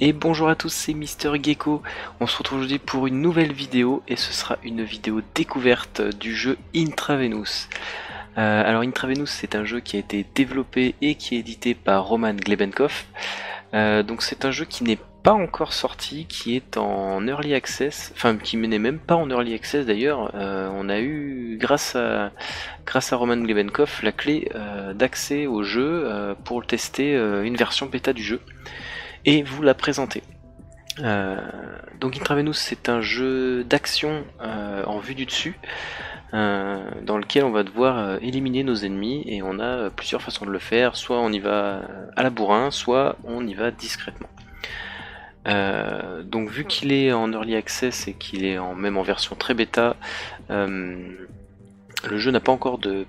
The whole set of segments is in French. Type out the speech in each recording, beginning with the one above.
Et bonjour à tous, c'est Mister Gecko. On se retrouve aujourd'hui pour une nouvelle vidéo et ce sera une vidéo découverte du jeu Intravenous. Euh, alors Intravenous c'est un jeu qui a été développé et qui est édité par Roman Glebenkov. Euh, donc c'est un jeu qui n'est pas encore sorti, qui est en early access, enfin qui n'est même pas en early access d'ailleurs. Euh, on a eu grâce à grâce à Roman Glebenkov la clé d'accès au jeu pour tester une version bêta du jeu et vous la présenter. donc Intravenous c'est un jeu d'action en vue du dessus euh, dans lequel on va devoir euh, éliminer nos ennemis et on a euh, plusieurs façons de le faire, soit on y va à la bourrin, soit on y va discrètement. donc vu qu'il est en early access et qu'il est en, même en version très bêta, le jeu n'a pas encore de,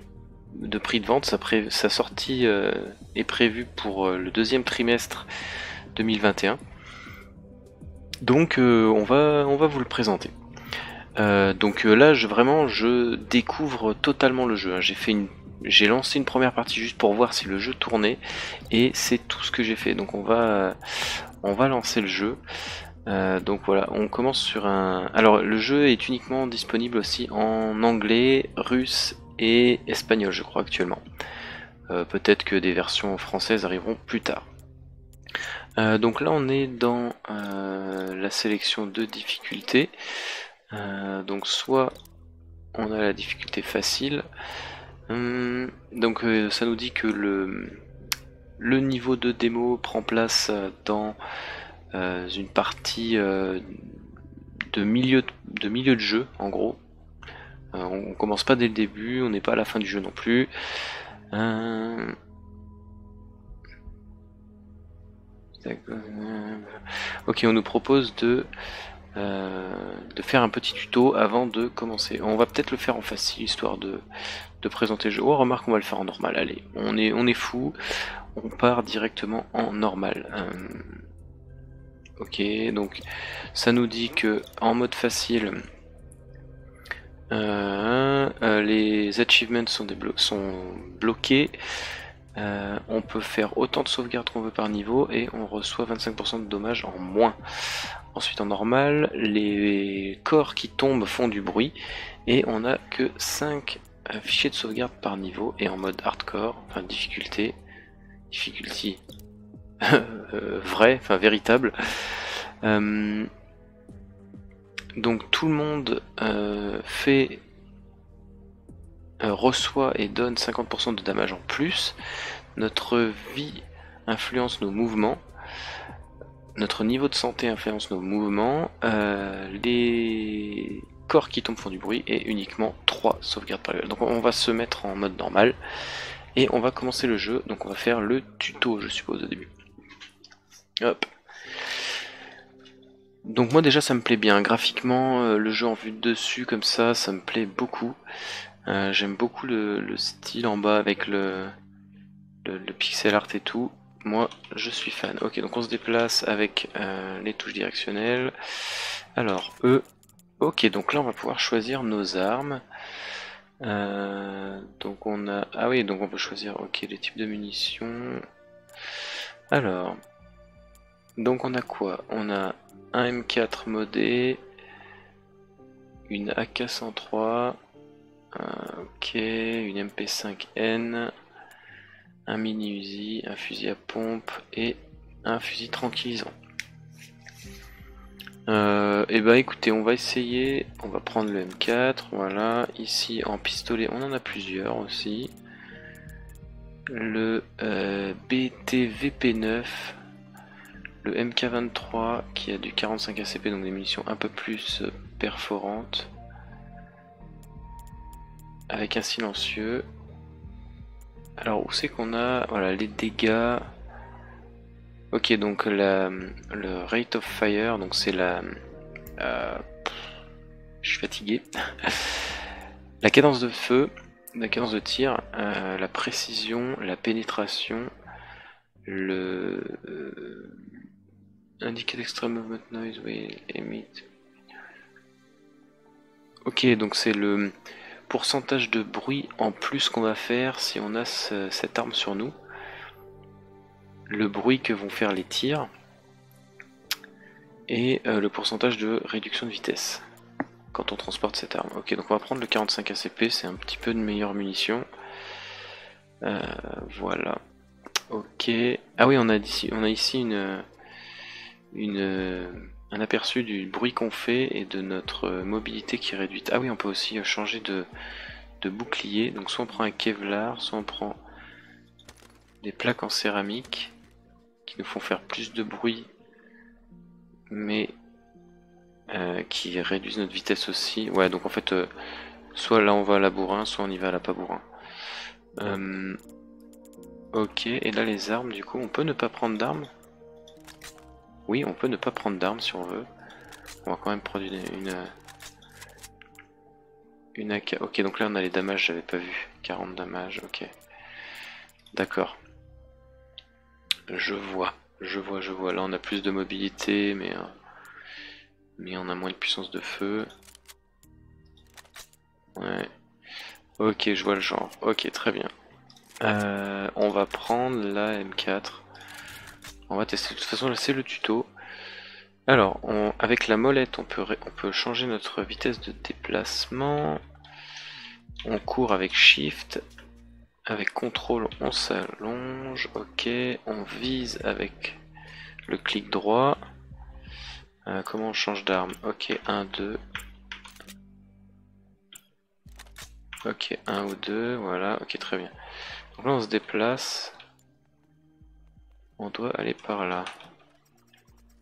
prix de vente, sa, sortie est prévue pour le deuxième trimestre 2021. Donc on, va, on va vous le présenter. Euh, donc euh, là, je, vraiment, je découvre totalement le jeu. Hein. J'ai fait une, j'ai lancé une première partie juste pour voir si le jeu tournait, et c'est tout ce que j'ai fait. Donc on va, on va lancer le jeu. Euh, donc voilà, on commence sur un. Alors le jeu est uniquement disponible aussi en anglais, russe et espagnol, je crois actuellement. Peut-être que des versions françaises arriveront plus tard. Donc là, on est dans la sélection de difficultés. Euh, donc soit on a la difficulté facile. Hum, donc euh, ça nous dit que le, le niveau de démo prend place dans euh, une partie de, milieu de, milieu de jeu en gros. on commence pas dès le début, on n'est pas à la fin du jeu non plus. Ok, on nous propose de euh, de faire un petit tuto avant de commencer. On va peut-être le faire en facile, histoire de, présenter le jeu. Oh, remarque, on va le faire en normal. Allez, on est, on est fou. On part directement en normal. Euh, ok, donc ça nous dit que en mode facile, euh, les achievements sont bloqués. On peut faire autant de sauvegardes qu'on veut par niveau et on reçoit 25% de dommages en moins. Ensuite en normal, les corps qui tombent font du bruit et on a que 5 euh, fichiers de sauvegarde par niveau et en mode hardcore, enfin difficulté, difficulty euh, vrai, enfin véritable. Euh, donc tout le monde fait reçoit et donne 50% de damage en plus. Notre vie influence nos mouvements notre niveau de santé influence nos mouvements, euh, les corps qui tombent font du bruit et uniquement 3 sauvegardes par. Donc on va se mettre en mode normal et on va commencer le jeu. Donc on va faire le tuto je suppose au début. Donc moi déjà ça me plaît bien, graphiquement euh, le jeu en vue de dessus comme ça, ça me plaît beaucoup. Euh, j'aime beaucoup le, style en bas avec le, le pixel art et tout moi je suis fan. Ok, donc on se déplace avec euh, les touches directionnelles. Alors, E. Ok, donc là on va pouvoir choisir nos armes. Euh, donc on a... Ah oui, donc on peut choisir ok les types de munitions. Alors, donc on a quoi? On a un M4 modé, une AK-103, ok, une MP5N, un mini Uzi, un fusil à pompe et un fusil tranquillisant. et euh, eh bah ben, écoutez, on va essayer, on va prendre le M4, voilà, ici en pistolet on en a plusieurs aussi. Le euh, BTVP9, le MK23 qui a du 45 ACP, donc des munitions un peu plus euh, perforantes, avec un silencieux, alors où c'est qu'on a voilà les dégâts. Ok donc la, le rate of fire donc c'est la euh, je suis fatigué. la cadence de feu, la cadence de tir, euh, la précision, la pénétration, le euh, indicated extreme movement noise, oui, emit. Ok donc c'est le pourcentage de bruit en plus qu'on va faire si on a cette arme sur nous. Le bruit que vont faire les tirs. et le pourcentage de réduction de vitesse quand on transporte cette arme. Ok, donc on va prendre le 45 ACP, c'est un petit peu de meilleure munition. voilà. Ok. Ah oui, on a ici, on a ici une, une, un aperçu du bruit qu'on fait et de notre mobilité qui est réduite. Ah oui, on peut aussi changer de, bouclier. Donc soit on prend un Kevlar, soit on prend des plaques en céramique qui nous font faire plus de bruit, mais euh, qui réduisent notre vitesse aussi. Ouais, donc en fait, euh, soit là on va à la bourrin, soit on y va à la pas bourrin. Euh, ok, et là les armes, du coup, on peut ne pas prendre d'armes? Oui, on peut ne pas prendre d'armes si on veut. On va quand même prendre une, une, AK. Ok, donc là on a les damages, j'avais pas vu. 40 damages, ok. D'accord. Je vois, je vois, je vois. Là, on a plus de mobilité, mais, euh, mais on a moins de puissance de feu. Ouais. Ok, je vois le genre. Ok, très bien. Euh, on va prendre la M4. On va tester. De toute façon, là, c'est le tuto. Alors, avec la molette, on peut, on peut changer notre vitesse de déplacement. On court avec Shift. Avec contrôle, on s'allonge. Ok, on vise avec le clic droit. Euh, comment on change d'arme? Ok, 1, 2. Ok, 1 ou 2, voilà, ok, très bien. Donc là, on se déplace. On doit aller par là.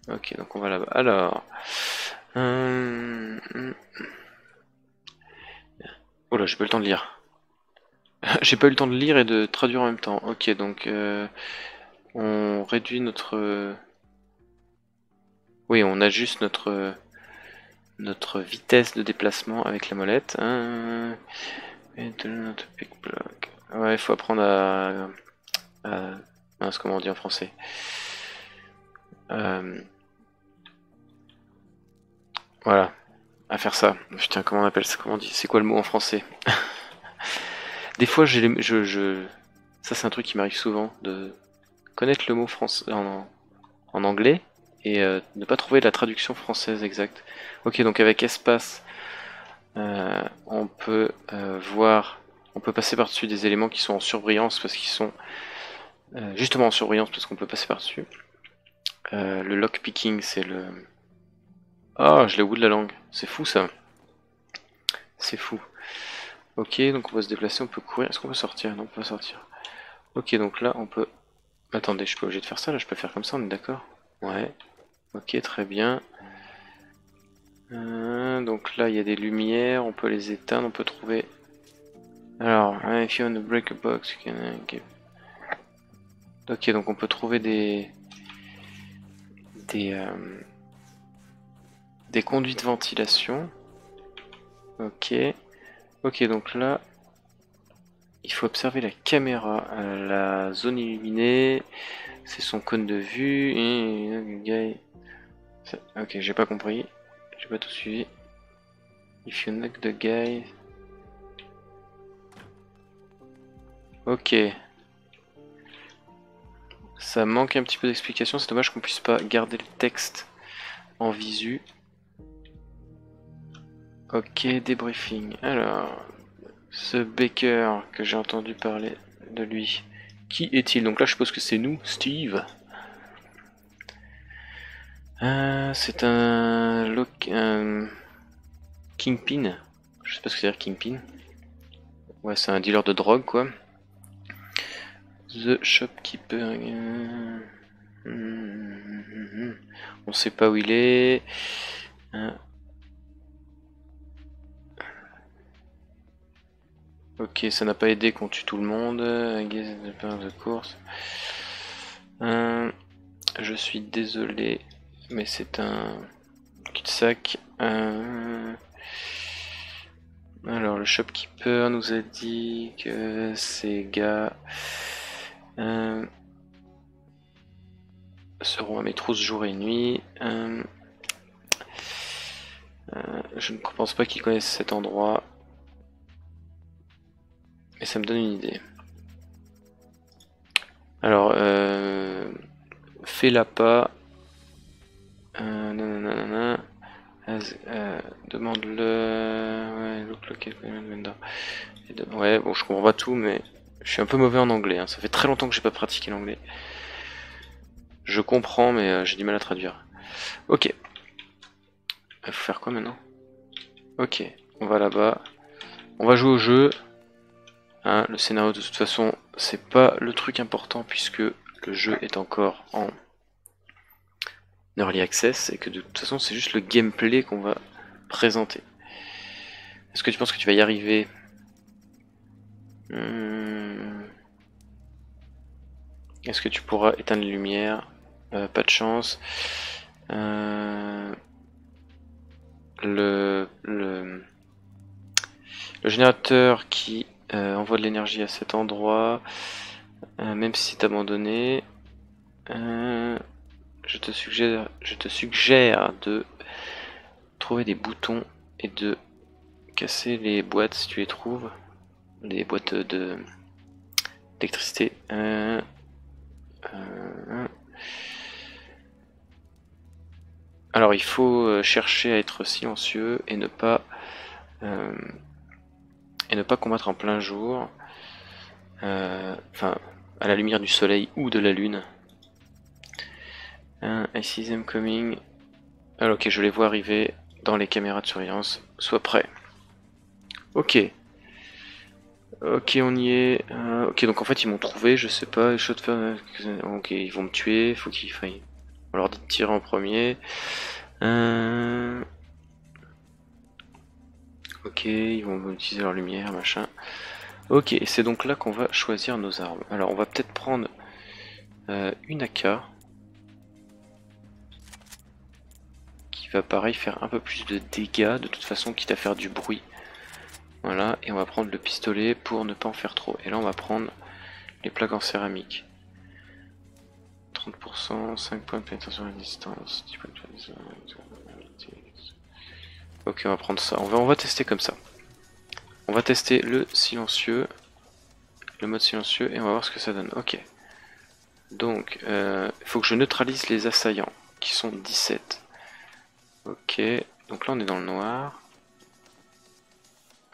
Ok, donc on va là-bas. Alors... Euh... Oh là, j'ai pas le temps de lire. J'ai pas eu le temps de lire et de traduire en même temps. Ok, donc euh, on réduit notre... Oui, on ajuste notre notre vitesse de déplacement avec la molette. Et Ouais, il faut apprendre à... comment on dit en français euh, Voilà, à faire ça. Putain, comment on appelle ça Comment on dit? C'est quoi le mot en français? Des fois, ça c'est un truc qui m'arrive souvent, de connaître le mot en, anglais et euh, ne pas trouver la traduction française exacte. Ok, donc avec espace, euh, on peut voir, on peut passer par-dessus des éléments qui sont en surbrillance parce qu'ils sont justement en surbrillance parce qu'on peut passer par-dessus. le lockpicking, c'est le... Ah, oh, je l'ai au de la langue. C'est fou ça. C'est fou. Ok, donc on va se déplacer, on peut courir. Est-ce qu'on peut sortir? Non, on peut pas sortir. Ok, donc là, on peut... Attendez, je suis pas obligé de faire ça, là, je peux faire comme ça, on est d'accord? Ouais. Ok, très bien. Euh, donc là, il y a des lumières, on peut les éteindre, on peut trouver... Alors, if you want to break a box, you can... Ok, donc on peut trouver des... Des... Euh, des conduits de ventilation. Ok. Ok, donc là, il faut observer la caméra. Euh, la zone illuminée, c'est son cône de vue. Ok, j'ai pas compris. J'ai pas tout suivi. If you knock the guy. Ok. Ça manque un petit peu d'explication. C'est dommage qu'on puisse pas garder le texte en visu. Ok, débriefing. Alors, ce Baker que j'ai entendu parler de lui, qui est-il? Donc là, je suppose que c'est nous, Steve. Euh, c'est un, Kingpin. Je sais pas ce que c'est Kingpin. Ouais, c'est un dealer de drogue, quoi. The Shopkeeper. On sait pas où il est. Euh, Ok, ça n'a pas aidé qu'on tue tout le monde. de course. Euh, je suis désolé, mais c'est un cul-de-sac. Euh, alors, le shopkeeper nous a dit que ces gars euh, seront à mes trousses jour et nuit. je ne pense pas qu'ils connaissent cet endroit. Et ça me donne une idée. Alors, euh, fais-la pas. Euh, Euh, euh, demande le. Ouais, Ouais, bon, je comprends pas tout, mais je suis un peu mauvais en anglais. Hein. Ça fait très longtemps que j'ai pas pratiqué l'anglais. Je comprends, mais euh, j'ai du mal à traduire. Ok. Il faut faire quoi maintenant? Ok, on va là-bas. On va jouer au jeu. Hein, le scénario, de toute façon, c'est pas le truc important puisque le jeu est encore en early access et que de toute façon, c'est juste le gameplay qu'on va présenter. Est-ce que tu penses que tu vas y arriver? Hmm. Est-ce que tu pourras éteindre les lumières euh, Pas de chance. Euh, le, le, générateur qui euh, envoie de l'énergie à cet endroit, même si c'est abandonné, je te suggère, je te suggère de trouver des boutons et de casser les boîtes si tu les trouves, les boîtes de d'électricité. Alors il faut euh, chercher à être silencieux et ne pas euh, et ne pas combattre en plein jour, euh, enfin à la lumière du soleil ou de la lune. I see them coming. Alors ok, je les vois arriver dans les caméras de surveillance. Sois prêt. Ok. Ok, on y est. ok, donc en fait ils m'ont trouvé, je sais pas. Ok, ils vont me tuer. Faut qu'ils faillent. On leur tirer en premier. Euh, ok, ils vont utiliser leur lumière, machin. Ok, c'est donc là qu'on va choisir nos armes. Alors on va peut-être prendre euh, une AK. Qui va pareil faire un peu plus de dégâts, de toute façon, quitte à faire du bruit. Voilà, et on va prendre le pistolet pour ne pas en faire trop. Et là on va prendre les plaques en céramique. 30%, 5 points de pénétration à distance, 10 points de pénétration Ok, on va prendre ça. On va, tester comme ça. On va tester le silencieux, le mode silencieux, et on va voir ce que ça donne. Ok. Donc, euh, il faut que je neutralise les assaillants, qui sont 17. Ok, donc là on est dans le noir.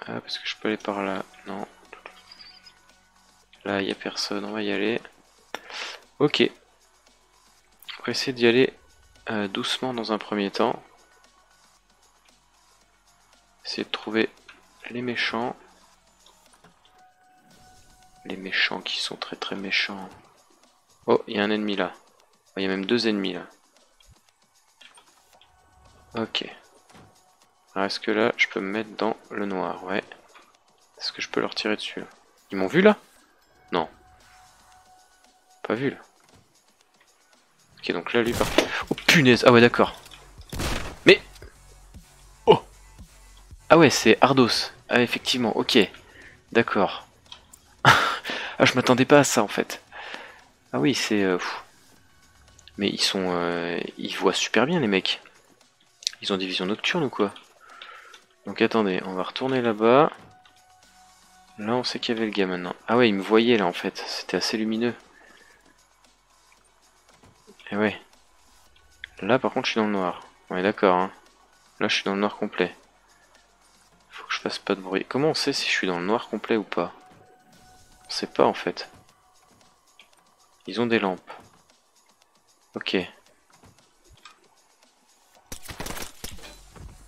Ah, parce que je peux aller par là. Non. Là, il n'y a personne, on va y aller. Ok, va essayer d'y aller euh, doucement dans un premier temps. Essayer de trouver les méchants. Les méchants qui sont très très méchants. Oh, il y a un ennemi là. Il y a même deux ennemis là. Ok. Alors est-ce que là, je peux me mettre dans le noir Ouais. Est-ce que je peux leur tirer dessus Ils m'ont vu là? Non. Pas vu là. Ok, donc là, lui, par... Oh, punaise Ah ouais, d'accord. Mais... Oh Ah ouais, c'est Ardos. Ah, effectivement, ok. D'accord. ah, je m'attendais pas à ça, en fait. Ah oui, c'est... Euh, mais ils sont... Euh, ils voient super bien, les mecs. Ils ont des visions nocturnes ou quoi? Donc attendez, on va retourner là-bas. Là, on sait qu'il y avait le gars maintenant. Ah ouais, il me voyait là, en fait. C'était assez lumineux. Et eh ouais. Là par contre je suis dans le noir. On est d'accord hein. Là je suis dans le noir complet. Faut que je fasse pas de bruit. Comment on sait si je suis dans le noir complet ou pas? On sait pas en fait. Ils ont des lampes. Ok.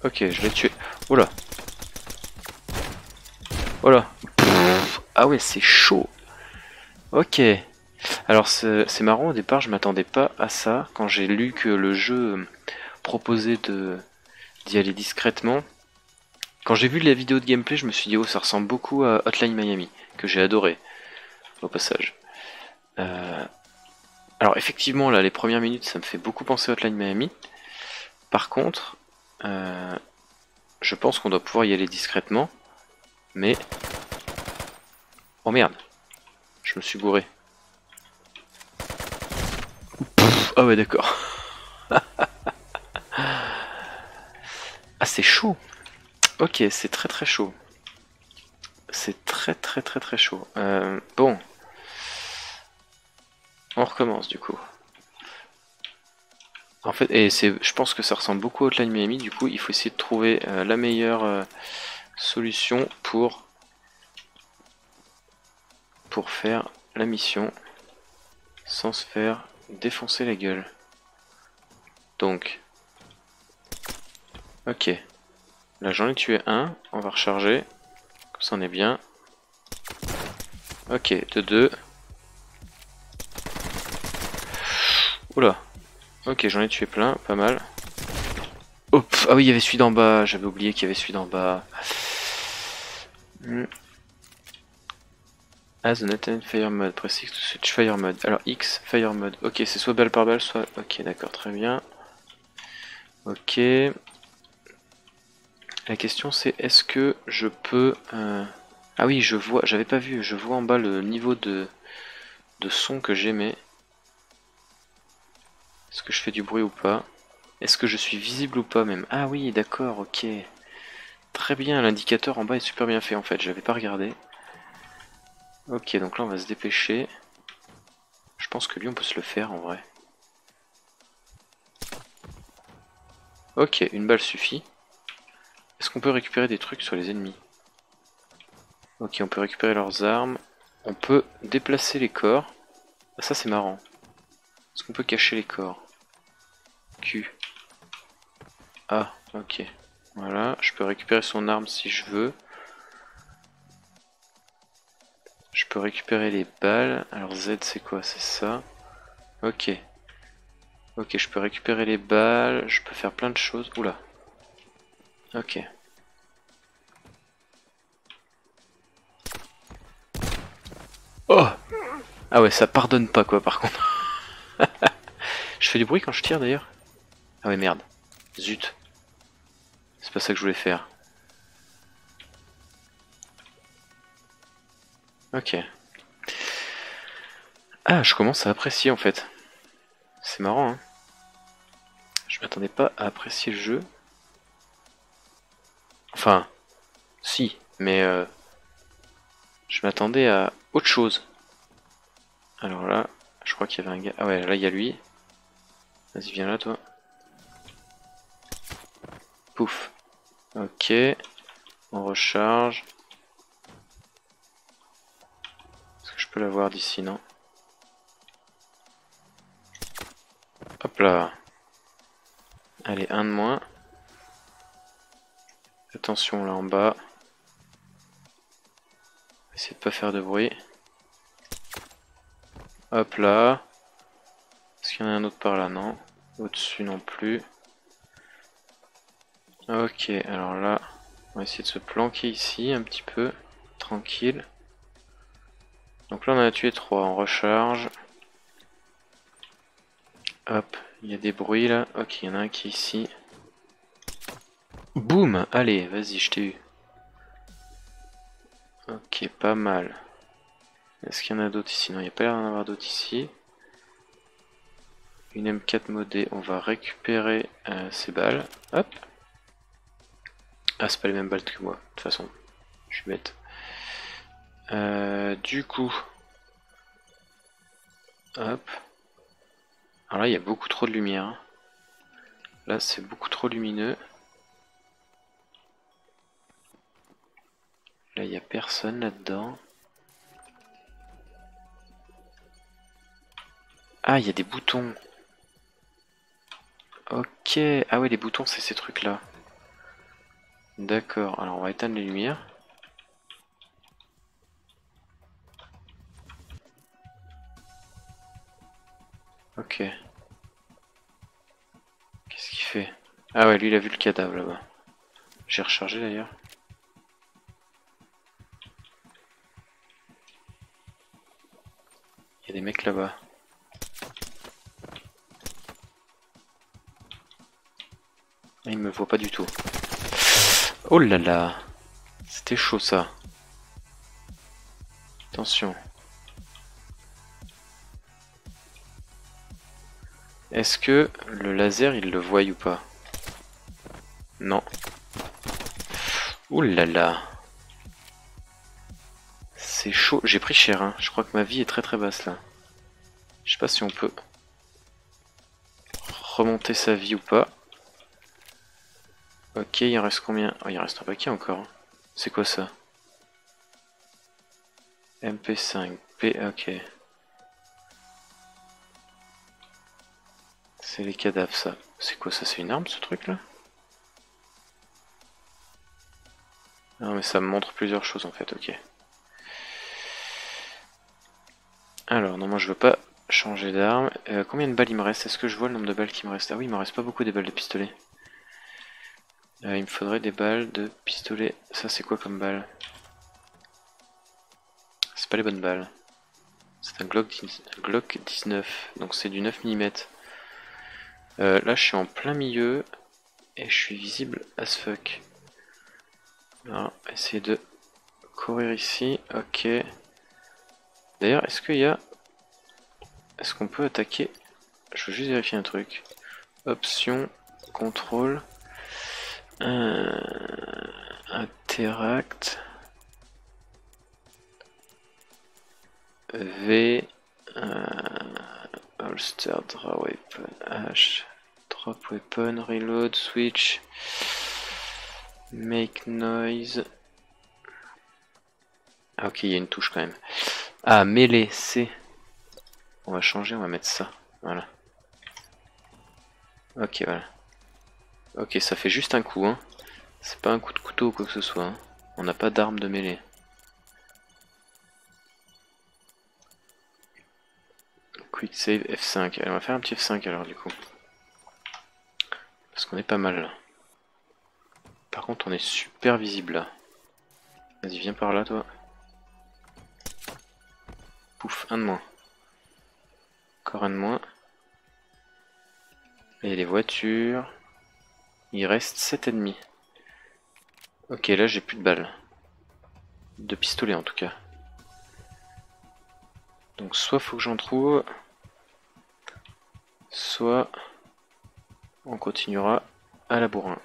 Ok, je vais tuer. Oula. Oula. Ah ouais, c'est chaud. Ok. Alors c'est marrant, au départ je m'attendais pas à ça. Quand j'ai lu que le jeu proposait d'y aller discrètement, quand j'ai vu la vidéo de gameplay, je me suis dit oh ça ressemble beaucoup à Hotline Miami, que j'ai adoré au passage. Euh, alors effectivement là les premières minutes ça me fait beaucoup penser à Hotline Miami. Par contre, euh, je pense qu'on doit pouvoir y aller discrètement, mais... Oh merde, je me suis bourré. Ah ouais, d'accord. ah, c'est chaud. Ok, c'est très très chaud. C'est très très très très chaud. Euh, bon. On recommence du coup. En fait, et c'est, je pense que ça ressemble beaucoup à Hotline Miami, du coup il faut essayer de trouver euh, la meilleure euh, solution pour, pour faire la mission sans se faire défoncer la gueule. Donc, ok. Là j'en ai tué un, on va recharger, comme ça on est bien. Ok, de deux. Oula. Ok, j'en ai tué plein, pas mal. Hop, ah oui, il y avait celui d'en bas, j'avais oublié qu'il y avait celui d'en bas. Hmm. As an fire mode, press X to switch fire mode. Alors X, fire mode. Ok, c'est soit balle par balle, soit... Ok, d'accord, très bien. Ok. La question c'est est-ce que je peux... Euh, ah oui, je vois, j'avais pas vu, je vois en bas le niveau de, de son que j'aimais. Est-ce que je fais du bruit ou pas Est-ce que je suis visible ou pas même? Ah oui, d'accord, ok. Très bien, l'indicateur en bas est super bien fait en fait, j'avais pas regardé. Ok, donc là on va se dépêcher. Je pense que lui on peut se le faire en vrai. Ok, une balle suffit. Est-ce qu'on peut récupérer des trucs sur les ennemis? Ok, on peut récupérer leurs armes. On peut déplacer les corps. Ah, ça c'est marrant. Est-ce qu'on peut cacher les corps? Q. Ah, ok. Voilà, je peux récupérer son arme si je veux. Je peux récupérer les balles. Alors Z c'est quoi? C'est ça. Ok. Ok, je peux récupérer les balles. Je peux faire plein de choses. Oula. Ok. Oh Ah ouais, ça pardonne pas quoi par contre. je fais du bruit quand je tire d'ailleurs Ah ouais, merde. Zut. C'est pas ça que je voulais faire. Ok. Ah, je commence à apprécier en fait. C'est marrant, hein. Je m'attendais pas à apprécier le jeu. Enfin, si, mais euh, je m'attendais à autre chose. Alors là, je crois qu'il y avait un gars. Ah ouais, là il y a lui. Vas-y, viens là toi. Pouf. Ok. On recharge. Est-ce que je peux l'avoir d'ici, non? Hop là. Allez, un de moins. Attention là en bas. Essayez de pas faire de bruit. Hop là. Est-ce qu'il y en a un autre par là? Non. Au-dessus non plus. Ok, alors là, on va essayer de se planquer ici un petit peu. Tranquille. Donc là on a tué trois en recharge. Hop, il y a des bruits là. Ok, il y en a un qui est ici. Boum Allez, vas-y, je t'ai eu. Ok, pas mal. Est-ce qu'il y en a d'autres ici? Non, il n'y a pas l'air d'en avoir d'autres ici. Une M4 modée, on va récupérer euh, ces balles. Hop Ah, c'est pas les mêmes balles que moi, de toute façon. Je suis bête. Euh, du coup... Hop. Alors là, il y a beaucoup trop de lumière. Là, c'est beaucoup trop lumineux. Là, il n'y a personne là-dedans. Ah, il y a des boutons. Ok. Ah ouais, les boutons, c'est ces trucs-là. D'accord. Alors, on va éteindre les lumières. Ok. Qu'est-ce qu'il fait? Ah ouais, lui, il a vu le cadavre là-bas. J'ai rechargé d'ailleurs. Il y a des mecs là-bas. Il me voit pas du tout. Oh là là C'était chaud ça. Attention. Est-ce que le laser il le voit ou pas? Non. Oh là là c'est chaud. J'ai pris cher, hein. je crois que ma vie est très très basse là. Je sais pas si on peut. remonter sa vie ou pas. Ok, il en reste combien? Oh, Il en reste un paquet encore. C'est quoi ça? MP5, P, ok. C'est les cadavres ça. C'est quoi ça? C'est une arme ce truc là Non mais ça me montre plusieurs choses en fait, ok. Alors, non moi je veux pas changer d'arme. Euh, combien de balles il me reste? Est-ce que je vois le nombre de balles qui me reste Ah oui, il me reste pas beaucoup des balles de pistolet. Euh, il me faudrait des balles de pistolet. Ça c'est quoi comme balle? C'est pas les bonnes balles. C'est un Glock, 19, donc c'est du 9 mm. Euh, là je suis en plein milieu et je suis visible as fuck. Alors, essayer de courir ici, ok. D'ailleurs, est-ce qu'il y a... Est-ce qu'on peut attaquer? Je veux juste vérifier un truc. Option, contrôle, euh, interact, V, euh, holster, draw weapon, H, drop weapon, reload, switch, make noise. Ah ok, il y a une touche quand même. Ah, mêlée, C. On va changer, on va mettre ça. Voilà. Ok, voilà. Ok, ça fait juste un coup, hein. C'est pas un coup de couteau ou quoi que ce soit. Hein. On n'a pas d'arme de mêlée. Quick save F5. Allez, on va faire un petit F5 alors du coup. Parce qu'on est pas mal là. Par contre, on est super visible là. Vas-y, viens par là toi. Pouf, un de moins. Encore un de moins. Et les voitures. Il reste 7 ennemis. Ok, là j'ai plus de balles. De pistolet en tout cas. Donc soit faut que j'en trouve, soit on continuera à la bourrin.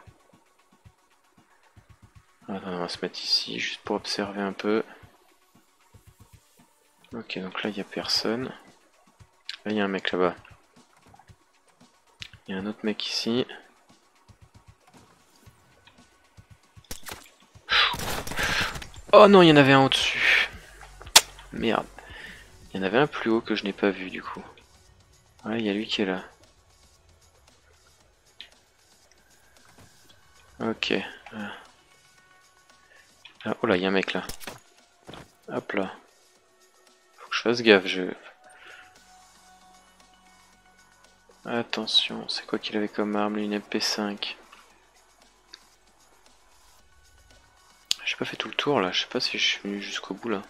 on va se mettre ici juste pour observer un peu. Ok, donc là, il n'y a personne. Là, il y a un mec là-bas. Il y a un autre mec ici. Oh non, il y en avait un au-dessus. Merde. Il y en avait un plus haut que je n'ai pas vu du coup. Ouais, il y a lui qui est là. Ok. Ah, oh là, il y a un mec là. Hop là je fasse gaffe, je... Attention, c'est quoi qu'il avait comme arme, une MP5 J'ai pas fait tout le tour là, je sais pas si je suis venu jusqu'au bout là.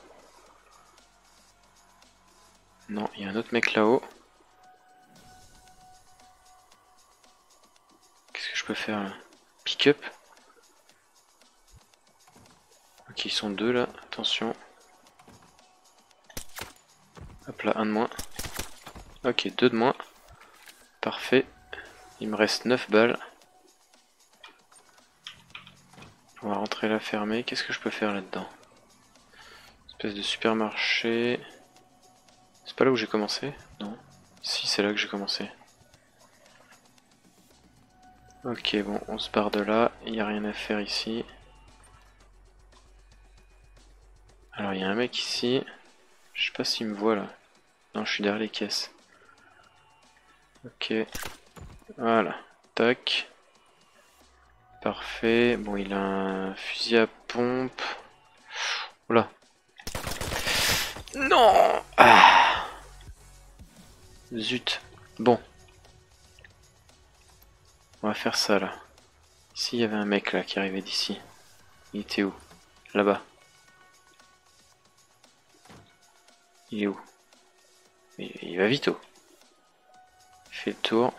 Non, il y a un autre mec là-haut. Qu'est-ce que je peux faire là Pick-up Ok, ils sont deux là, attention. Hop là, un de moins. Ok, deux de moins. Parfait. Il me reste 9 balles. On va rentrer là fermé. Qu'est-ce que je peux faire là-dedans Espèce de supermarché. C'est pas là où j'ai commencé Non? Si, c'est là que j'ai commencé. Ok, bon, on se barre de là. Il n'y a rien à faire ici. Alors, il y a un mec ici. Je sais pas s'il me voit là. Non, je suis derrière les caisses. Ok. Voilà. Tac. Parfait. Bon, il a un fusil à pompe. Oula. Non ah. Zut. Bon. On va faire ça là. Ici, il y avait un mec là qui arrivait d'ici. Il était où? Là-bas. Il est où? Il, va vite, oh. Il fait le tour.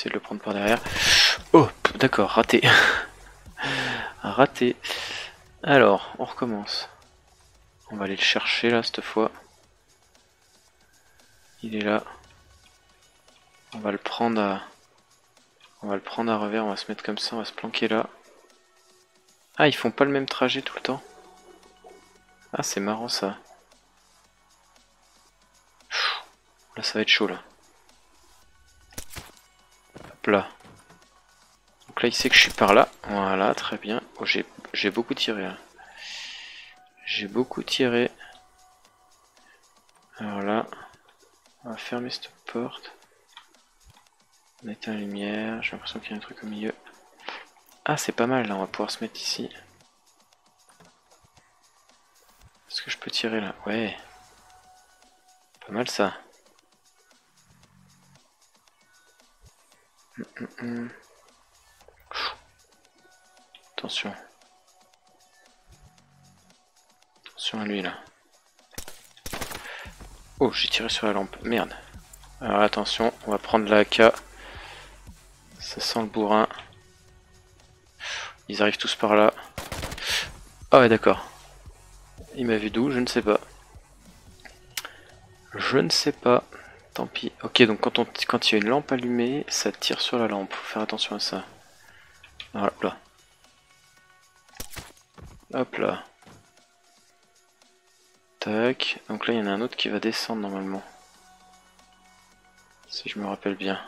Essayer de le prendre par derrière. Oh, d'accord, raté. raté. Alors, on recommence. On va aller le chercher là, cette fois. Il est là. On va le prendre à... On va le prendre à revers, on va se mettre comme ça, on va se planquer là. Ah, ils font pas le même trajet tout le temps Ah, c'est marrant ça. Là, ça va être chaud là. Là. Donc là, il sait que je suis par là. Voilà, très bien. Oh, j'ai beaucoup tiré là. J'ai beaucoup tiré. Alors là, on va fermer cette porte. On éteint la lumière. J'ai l'impression qu'il y a un truc au milieu. Ah, c'est pas mal là. On va pouvoir se mettre ici. Est-ce que je peux tirer là? Ouais. Pas mal ça. Attention. Attention à lui là. Oh, j'ai tiré sur la lampe. Merde. Alors attention, on va prendre la AK. Ça sent le bourrin. Ils arrivent tous par là. Ah ouais, d'accord. Il m'a vu d'où? Je ne sais pas. Je ne sais pas. Tant pis. Ok, donc quand, il y a une lampe allumée, ça tire sur la lampe. Faut faire attention à ça. Hop là. Hop là. Tac. Donc là, il y en a un autre qui va descendre normalement. Si je me rappelle bien.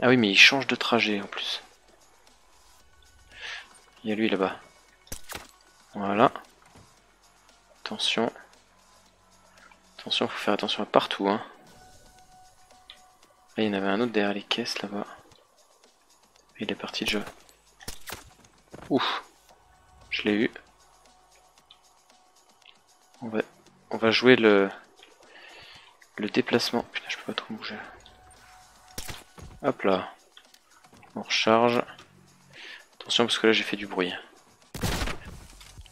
Ah oui, mais il change de trajet en plus. Il y a lui là-bas. Voilà. Attention. Attention, faut faire attention à partout. Hein. il y en avait un autre derrière les caisses là-bas. Il est parti jeu. Ouf. Je l'ai eu. On va, on va jouer le, le déplacement. Putain, je peux pas trop bouger. Hop là. On recharge. Attention parce que là j'ai fait du bruit.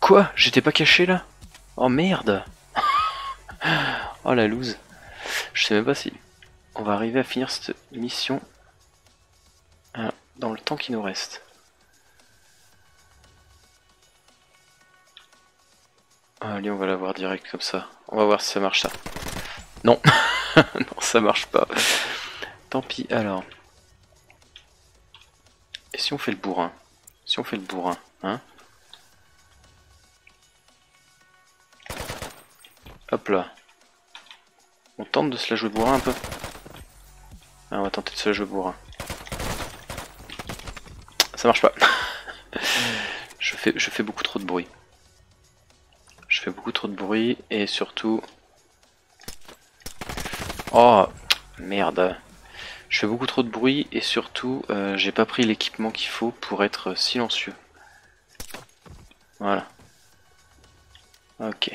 Quoi? J'étais pas caché là? Oh merde Oh la loose. Je sais même pas si on va arriver à finir cette mission hein, dans le temps qui nous reste. Allez, on va la voir direct comme ça. On va voir si ça marche ça. Non, non, ça marche pas. Tant pis, alors. Et si on fait le bourrin? Si on fait le bourrin, hein? Hop là. On tente de se la jouer bourrin un peu. Ah, on va tenter de se la jouer bourrin. Ça marche pas. je, fais, beaucoup trop de bruit. Je fais beaucoup trop de bruit et surtout... Oh merde. Je fais beaucoup trop de bruit et surtout euh, j'ai pas pris l'équipement qu'il faut pour être silencieux. Voilà. Ok.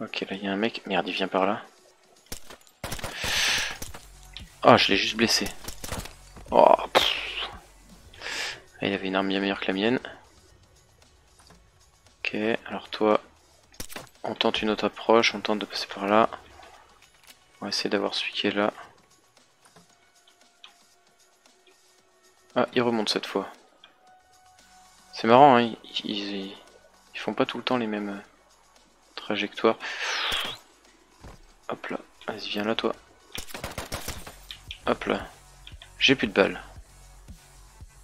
Ok, là il y a un mec. Merde, il vient par là. Oh, je l'ai juste blessé. Oh, Il avait une arme bien meilleure que la mienne. Ok, alors toi, on tente une autre approche, on tente de passer par là. On va essayer d'avoir celui qui est là. Ah, il remonte cette fois. C'est marrant, hein, ils, ils, font pas tout le temps les mêmes euh, trajectoires. Hop là, viens là toi. Hop là. J'ai plus de balles.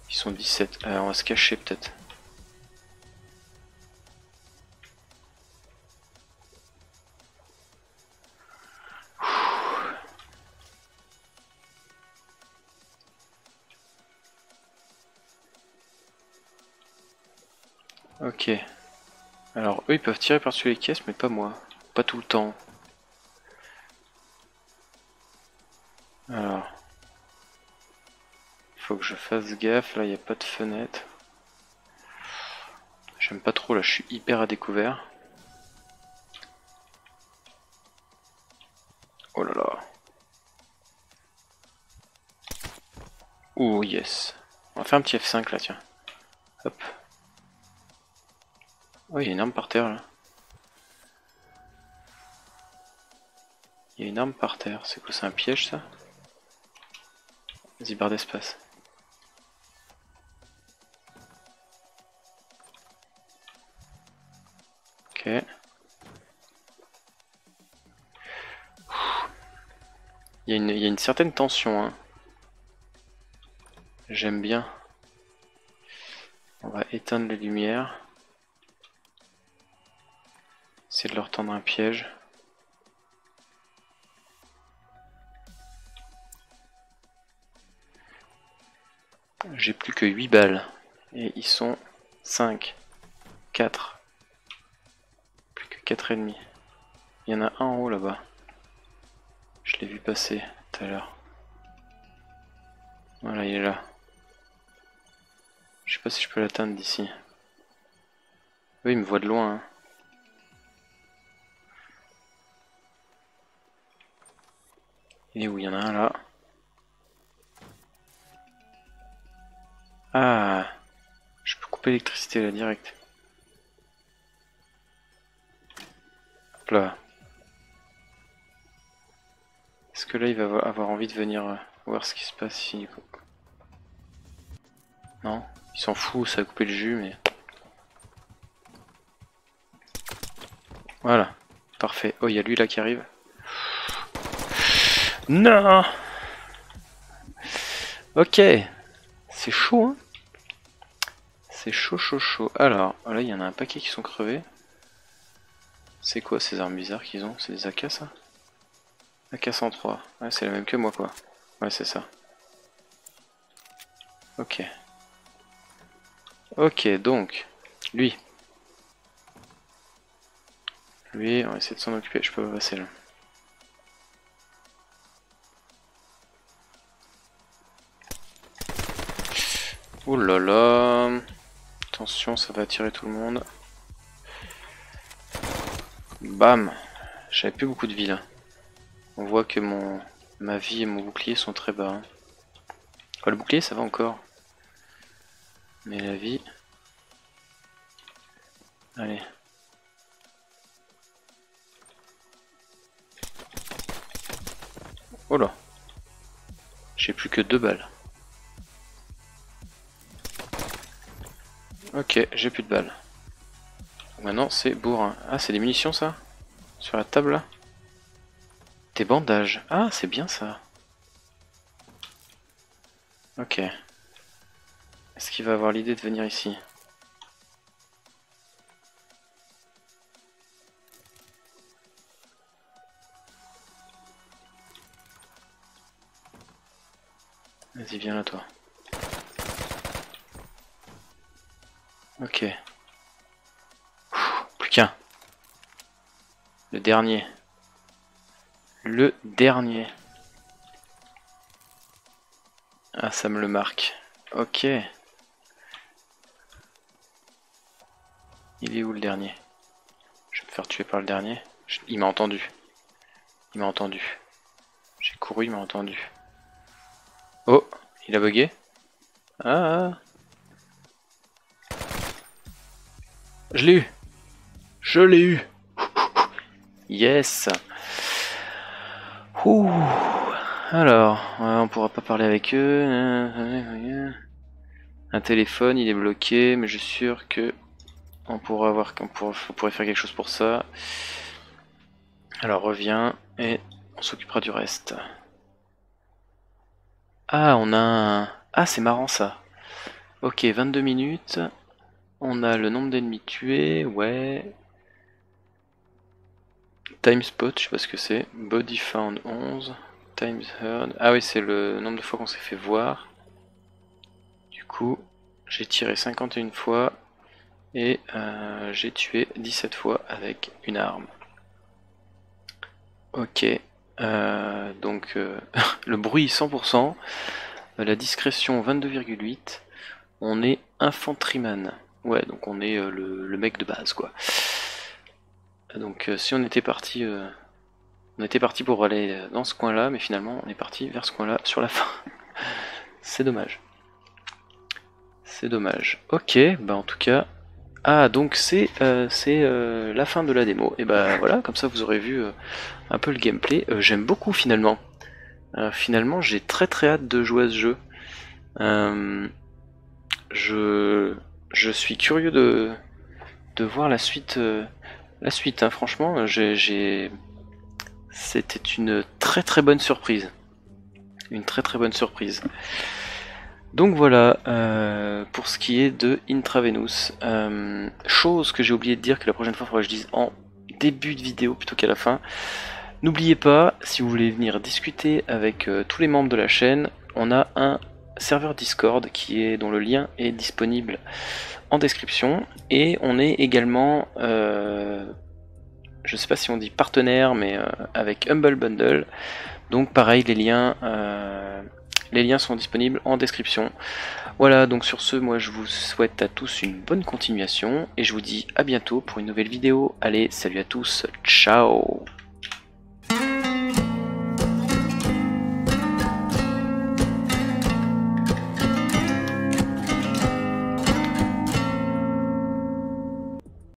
Ils sont 17. Alors on va se cacher peut-être. Ok. Alors eux ils peuvent tirer par-dessus les caisses mais pas moi. Pas tout le temps. Alors. Faut que je fasse gaffe, là il n'y a pas de fenêtre. J'aime pas trop là, je suis hyper à découvert. Oh là là. Oh yes. On va faire un petit F5 là tiens. Hop. Oh, il y a une arme par terre là. Il y a une arme par terre. C'est quoi, c'est un piège ça? Vas-y, barre d'espace. Ok. Il y, a une, il y a une certaine tension. Hein. J'aime bien. On va éteindre les lumières. Essayer de leur tendre un piège. J'ai plus que 8 balles. Et ils sont 5, 4. Plus que 4 ennemis. Il y en a un en haut là-bas. Je l'ai vu passer tout à l'heure. Voilà, il est là. Je sais pas si je peux l'atteindre d'ici. Oui, il me voit de loin. Hein. Il est où Il y en a un là. Ah Je peux couper l'électricité là direct. Hop là. Est-ce que là il va avoir envie de venir euh, voir ce qui se passe ici Non Il s'en fout, ça a coupé le jus mais... Voilà, parfait. Oh, il y a lui là qui arrive. Non Ok, c'est chaud, hein C'est chaud, chaud, chaud. Alors, là, il y en a un paquet qui sont crevés. C'est quoi ces armes bizarres qu'ils ont? C'est des AK, ça? AK 103. Ouais, c'est la même que moi, quoi. Ouais, c'est ça. Ok. Ok, donc, lui. Lui, on va essayer de s'en occuper. Je peux passer là. Ouh là là. Attention, ça va attirer tout le monde. Bam J'avais plus beaucoup de vie là. On voit que mon ma vie et mon bouclier sont très bas. Hein. Oh, le bouclier ça va encore. Mais la vie... Allez. Oh là J'ai plus que deux balles. Ok, j'ai plus de balles. Maintenant c'est bourrin. Ah, c'est des munitions ça? Sur la table là? Des bandages. Ah, c'est bien ça. Ok. Est-ce qu'il va avoir l'idée de venir ici? Vas-y, viens là toi. Ok. plus qu'un. Le dernier. Le dernier. Ah, ça me le marque. Ok. Il est où le dernier? Je vais me faire tuer par le dernier. Il m'a entendu. Il m'a entendu. J'ai couru, il m'a entendu. Oh, il a bugué? Ah, Je l'ai eu. Je l'ai eu. Yes. Ouh. Alors, on pourra pas parler avec eux. Un téléphone, il est bloqué, mais je suis sûr que on pourra avoir, qu'on pourrait faire quelque chose pour ça. Alors reviens et on s'occupera du reste. Ah, on a un... Ah, c'est marrant ça. Ok, 22 minutes. On a le nombre d'ennemis tués, ouais. Time spot, je sais pas ce que c'est. Body found 11. Times heard. Ah oui, c'est le nombre de fois qu'on s'est fait voir. Du coup, j'ai tiré 51 fois et euh, j'ai tué 17 fois avec une arme. Ok, euh, donc euh, le bruit 100%, la discrétion 22,8, on est infanteryman. Ouais, donc on est euh, le, mec de base, quoi. Donc euh, si on était parti, euh, on était parti pour aller dans ce coin-là, mais finalement on est parti vers ce coin-là sur la fin. C'est dommage. C'est dommage. Ok, bah en tout cas, ah donc c'est c'est la fin de la démo. Et bah voilà, comme ça vous aurez vu un peu le gameplay. J'aime beaucoup finalement. finalement, j'ai très très hâte de jouer à ce jeu. je je suis curieux de, voir la suite. Euh, la suite, hein. franchement, c'était une très très bonne surprise. Une très très bonne surprise. Donc voilà, euh, pour ce qui est de Intravenous. Euh, chose que j'ai oublié de dire que la prochaine fois, il faudra que je dise en début de vidéo plutôt qu'à la fin. N'oubliez pas, si vous voulez venir discuter avec tous les membres de la chaîne, on a un serveur Discord qui est dont le lien est disponible en description. Et on est également euh, je sais pas si on dit partenaire mais euh, avec Humble Bundle. Donc pareil les liens les liens sont disponibles en description. Voilà donc sur ce moi je vous souhaite à tous une bonne continuation et je vous dis à bientôt pour une nouvelle vidéo. Allez salut à tous. Ciao